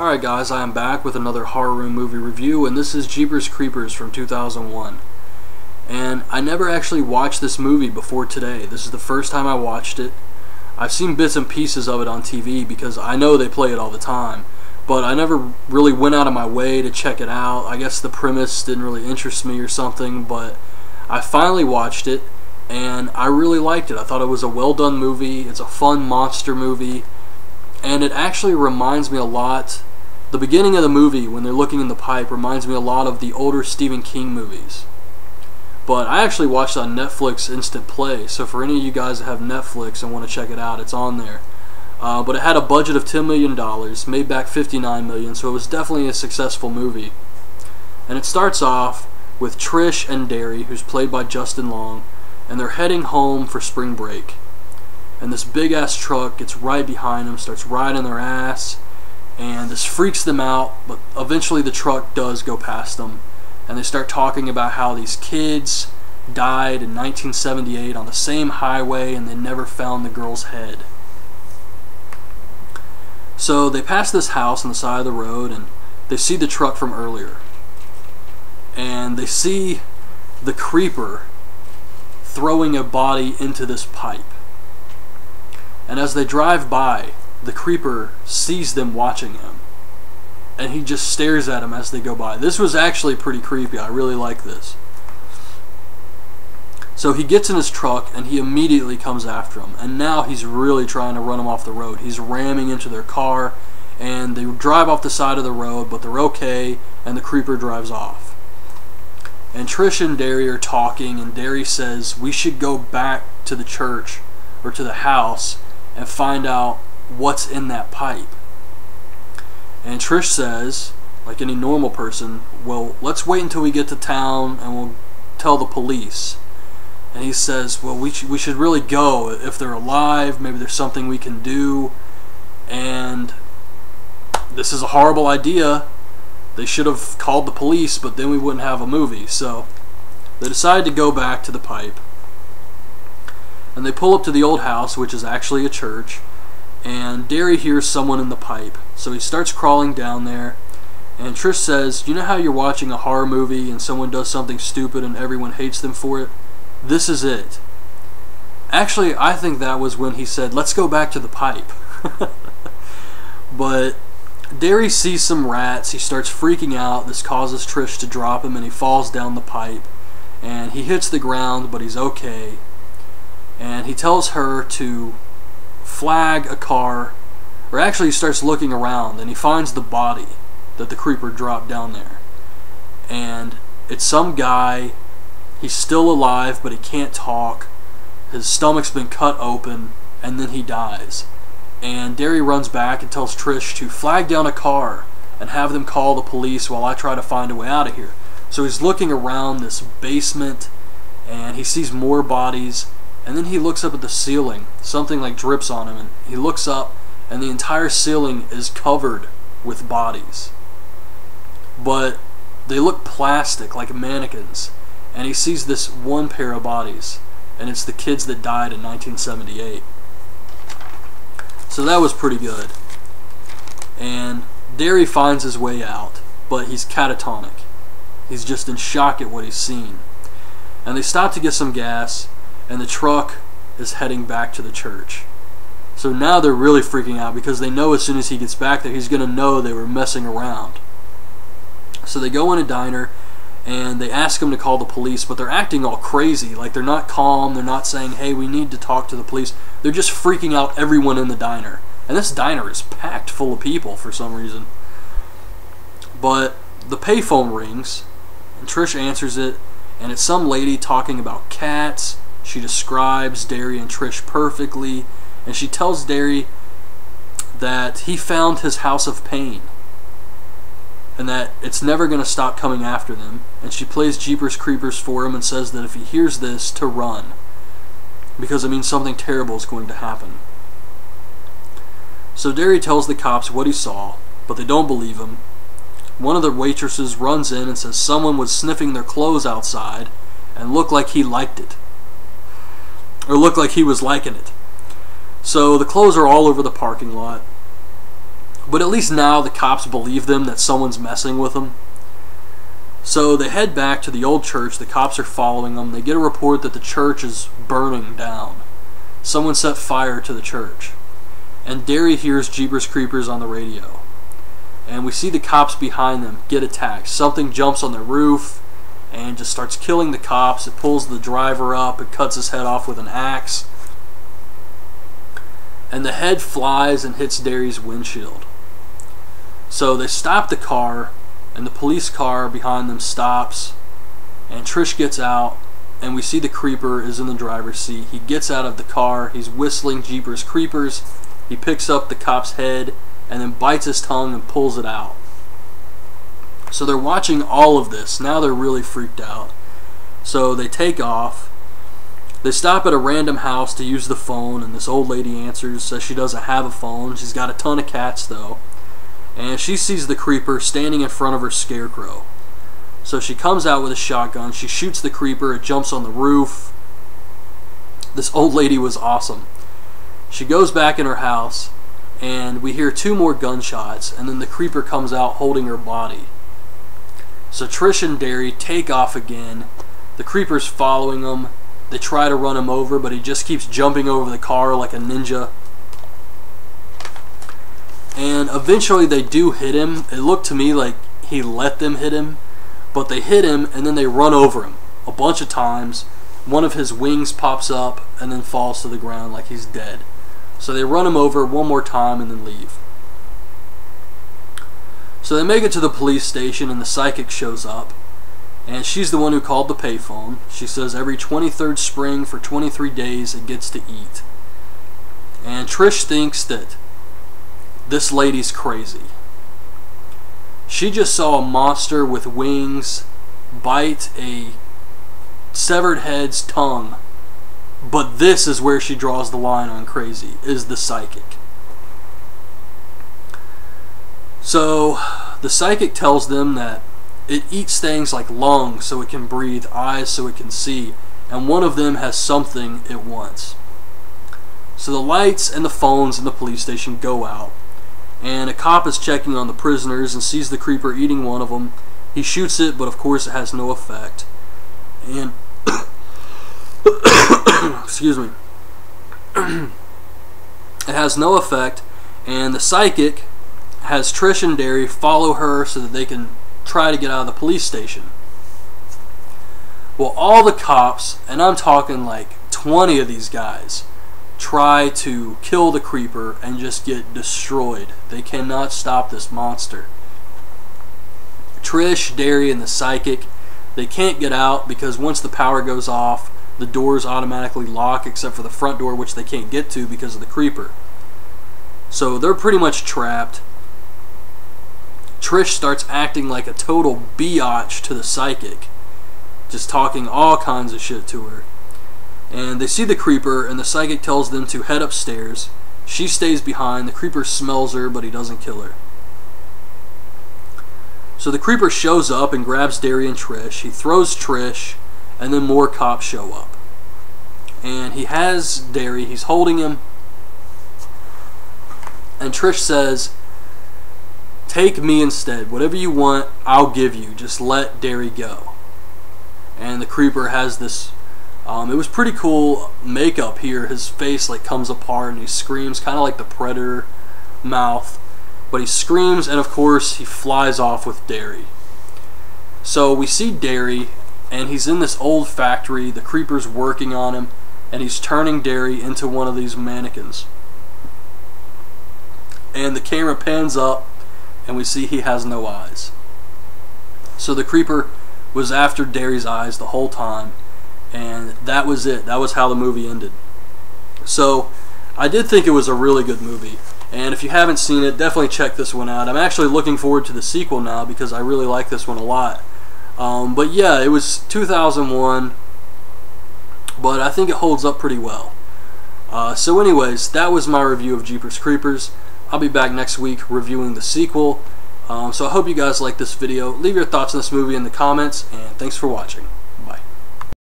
Alright guys, I am back with another horror room movie review and this is Jeepers Creepers from 2001. And I never actually watched this movie before today. This is the first time I watched it. I've seen bits and pieces of it on TV because I know they play it all the time. But I never really went out of my way to check it out. I guess the premise didn't really interest me or something, but I finally watched it and I really liked it. I thought it was a well done movie. It's a fun monster movie. And it actually reminds me a lot the beginning of the movie when they're looking in the pipe reminds me a lot of the older Stephen King movies. But I actually watched on Netflix Instant Play, so for any of you guys that have Netflix and want to check it out, it's on there. Uh, but it had a budget of $10 million, made back 59 million, so it was definitely a successful movie. And it starts off with Trish and Darry, who's played by Justin Long, and they're heading home for spring break. And this big ass truck gets right behind them, starts riding their ass, and this freaks them out, but eventually the truck does go past them, and they start talking about how these kids died in 1978 on the same highway and they never found the girl's head. So they pass this house on the side of the road and they see the truck from earlier. And they see the creeper throwing a body into this pipe. And as they drive by, the creeper sees them watching him. And he just stares at them as they go by. This was actually pretty creepy. I really like this. So he gets in his truck and he immediately comes after him. And now he's really trying to run them off the road. He's ramming into their car and they drive off the side of the road, but they're okay and the creeper drives off. And Trish and Darry are talking and Darry says we should go back to the church or to the house and find out what's in that pipe. And Trish says, like any normal person, well, let's wait until we get to town and we'll tell the police. And he says, well, we, sh- we should really go. If they're alive, maybe there's something we can do. And this is a horrible idea. They should have called the police, but then we wouldn't have a movie. So they decide to go back to the pipe. And they pull up to the old house, which is actually a church and Darry hears someone in the pipe. So he starts crawling down there, and Trish says, You know how you're watching a horror movie and someone does something stupid and everyone hates them for it? This is it. Actually, I think that was when he said, Let's go back to the pipe. but Darry sees some rats. He starts freaking out. This causes Trish to drop him, and he falls down the pipe. And he hits the ground, but he's okay. And he tells her to flag a car, or actually he starts looking around and he finds the body that the creeper dropped down there. And it's some guy, he's still alive but he can't talk, his stomach's been cut open, and then he dies. And Darry runs back and tells Trish to flag down a car and have them call the police while I try to find a way out of here. So he's looking around this basement and he sees more bodies and then he looks up at the ceiling. Something like drips on him, and he looks up, and the entire ceiling is covered with bodies. But they look plastic, like mannequins. And he sees this one pair of bodies, and it's the kids that died in 1978. So that was pretty good. And Darry finds his way out, but he's catatonic. He's just in shock at what he's seen. And they stop to get some gas, and the truck is heading back to the church. So now they're really freaking out because they know as soon as he gets back there, he's going to know they were messing around. So they go in a diner and they ask him to call the police, but they're acting all crazy. Like they're not calm, they're not saying, hey, we need to talk to the police. They're just freaking out everyone in the diner. And this diner is packed full of people for some reason. But the payphone rings, and Trish answers it, and it's some lady talking about cats she describes Darry and Trish perfectly, and she tells Darry that he found his house of pain and that it's never going to stop coming after them. And she plays Jeepers Creepers for him and says that if he hears this, to run because it means something terrible is going to happen. So Darry tells the cops what he saw, but they don't believe him. One of the waitresses runs in and says someone was sniffing their clothes outside and looked like he liked it or looked like he was liking it. So the clothes are all over the parking lot. But at least now the cops believe them that someone's messing with them. So they head back to the old church. The cops are following them. They get a report that the church is burning down. Someone set fire to the church. And Darry hears Jeepers Creepers on the radio. And we see the cops behind them get attacked. Something jumps on the roof and just starts killing the cops. It pulls the driver up. It cuts his head off with an axe. And the head flies and hits Darry's windshield. So they stop the car, and the police car behind them stops. And Trish gets out, and we see the creeper is in the driver's seat. He gets out of the car. He's whistling Jeepers Creepers. He picks up the cop's head and then bites his tongue and pulls it out. So they're watching all of this. Now they're really freaked out. So they take off. They stop at a random house to use the phone, and this old lady answers, says she doesn't have a phone. She's got a ton of cats, though. And she sees the creeper standing in front of her scarecrow. So she comes out with a shotgun. She shoots the creeper. It jumps on the roof. This old lady was awesome. She goes back in her house, and we hear two more gunshots, and then the creeper comes out holding her body. So Trish and Darry take off again. The creeper's following them. They try to run him over, but he just keeps jumping over the car like a ninja. And eventually they do hit him. It looked to me like he let them hit him, but they hit him and then they run over him a bunch of times. One of his wings pops up and then falls to the ground like he's dead. So they run him over one more time and then leave. So they make it to the police station and the psychic shows up. And she's the one who called the payphone. She says every 23rd spring for 23 days it gets to eat. And Trish thinks that this lady's crazy. She just saw a monster with wings bite a severed head's tongue. But this is where she draws the line on crazy, is the psychic. So the psychic tells them that it eats things like lungs so it can breathe, eyes so it can see, and one of them has something it wants. So the lights and the phones in the police station go out, and a cop is checking on the prisoners and sees the creeper eating one of them. He shoots it, but of course it has no effect. And excuse me. it has no effect, and the psychic has Trish and Darry follow her so that they can try to get out of the police station. Well, all the cops, and I'm talking like 20 of these guys, try to kill the creeper and just get destroyed. They cannot stop this monster. Trish, Darry, and the psychic, they can't get out because once the power goes off, the doors automatically lock except for the front door, which they can't get to because of the creeper. So they're pretty much trapped. Trish starts acting like a total biatch to the psychic, just talking all kinds of shit to her. And they see the creeper, and the psychic tells them to head upstairs. She stays behind. The creeper smells her, but he doesn't kill her. So the creeper shows up and grabs Darry and Trish. He throws Trish, and then more cops show up. And he has Darry, he's holding him. And Trish says, Take me instead. Whatever you want, I'll give you. Just let Darry go. And the creeper has this. Um, it was pretty cool makeup here. His face like comes apart and he screams, kind of like the predator mouth. But he screams, and of course he flies off with Darry. So we see Darry, and he's in this old factory. The creeper's working on him, and he's turning Darry into one of these mannequins. And the camera pans up and we see he has no eyes. So the creeper was after Darry's eyes the whole time, and that was it. That was how the movie ended. So I did think it was a really good movie. And if you haven't seen it, definitely check this one out. I'm actually looking forward to the sequel now because I really like this one a lot. Um, but yeah, it was 2001, but I think it holds up pretty well. Uh, so anyways, that was my review of Jeepers Creepers. I'll be back next week reviewing the sequel. Um, so I hope you guys like this video. Leave your thoughts on this movie in the comments, and thanks for watching.